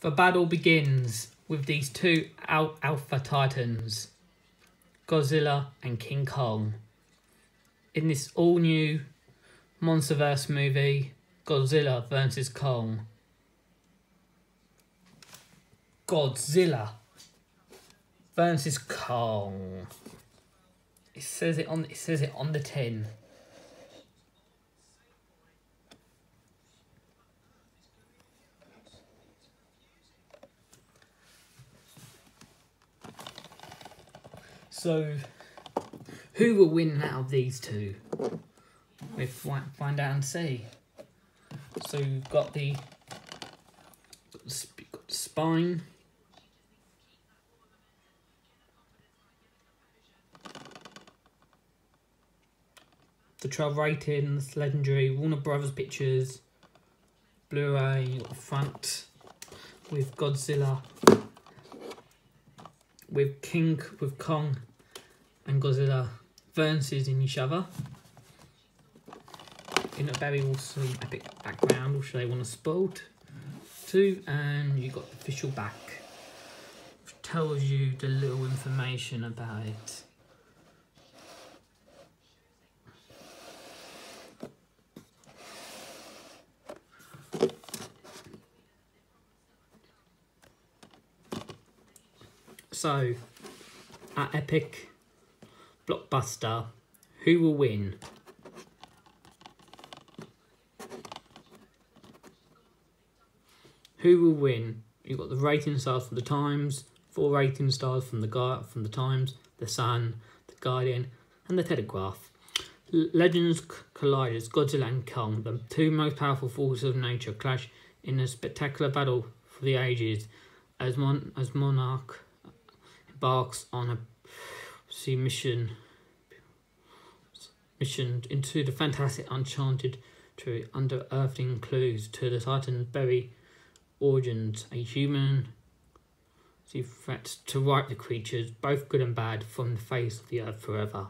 The battle begins with these two al alpha titans, Godzilla and King Kong. In this all new Monsterverse movie, Godzilla vs. Kong. Godzilla versus Kong. It says it on it says it on the tin. So, who will win out of these two? We find find out and see. So you've got the, got the, sp- got the spine. The 12 ratings, legendary, Warner Brothers Pictures, Blu-ray front with Godzilla, with King, with Kong and Godzilla versus in each other in a very awesome epic background which they want to spoil to and you got the official back which tells you the little information about it so our epic blockbuster who will win Who will win? You've got the rating stars from the Times, four rating stars from the from the Times, the Sun, the Guardian, and the Telegraph. Legends collides Godzilla and Kong, the two most powerful forces of nature, clash in a spectacular battle for the ages as Mon as Monarch embarks on a sea mission. Mission into the fantastic uncharted true under-earthing clues to the Titan's berry origins, a human. See threats to wipe the creatures, both good and bad, from the face of the earth forever.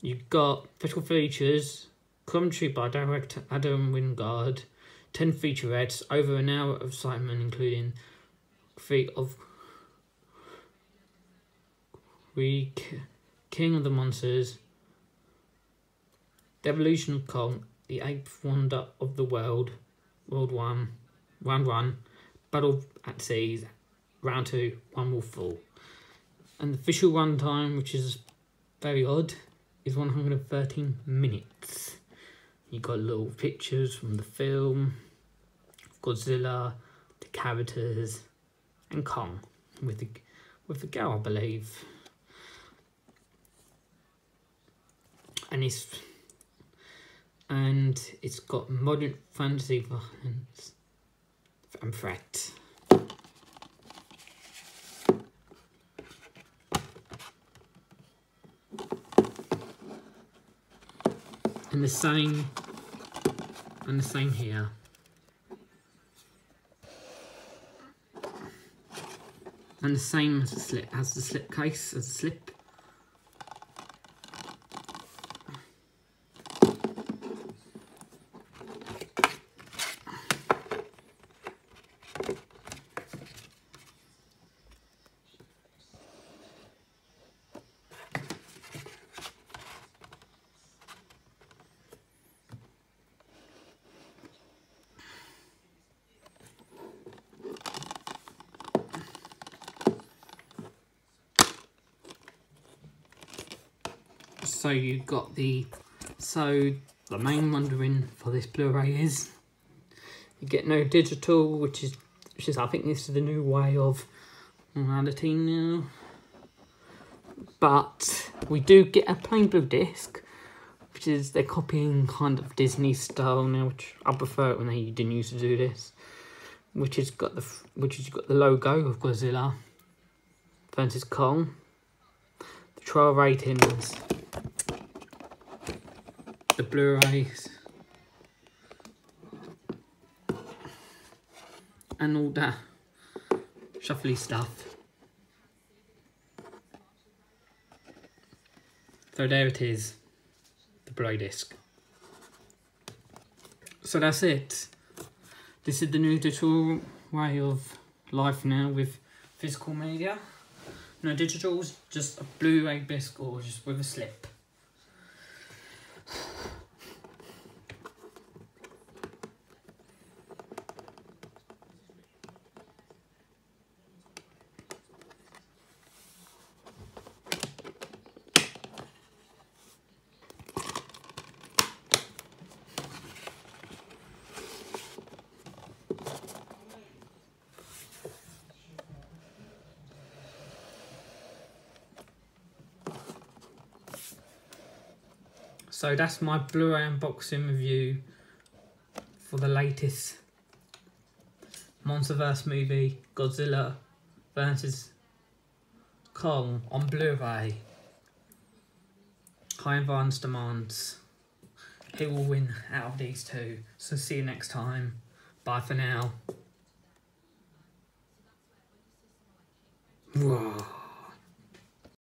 You've got special features, commentary by director Adam Wingard, 10 featurettes, over an hour of excitement, including three of we King of the Monsters, The Evolution of Kong, The Eighth Wonder of the World, World 1, round one, battle at seas, round two, one will fall. And the official runtime, which is very odd, is 113 minutes. You got little pictures from the film, Godzilla, the characters, and Kong with the with the girl, I believe. And it's and it's got modern fantasy violence I'm fret. And the same, and the same here. And the same as the slip, as the slip case, as the slip. So you've got the so the main wondering for this Blu-ray is you get no digital which is which is I think this is the new way of reality now. But we do get a plain blue disc which is they're copying kind of Disney style now which I prefer it when they didn't used to do this. Which has got the which has got the logo of Godzilla versus Kong. The trial ratings the Blu-rays and all that shuffly stuff. So there it is, the Blu-ray disc. So that's it. This is the new digital way of life now with physical media. No digitals, just a Blu-ray disc or just with a slip. So that's my Blu-ray unboxing review for the latest Monsterverse movie, Godzilla vs. Kong on Blu-ray. High advance demands. Who will win out of these two? So see you next time. Bye for now. Whoa.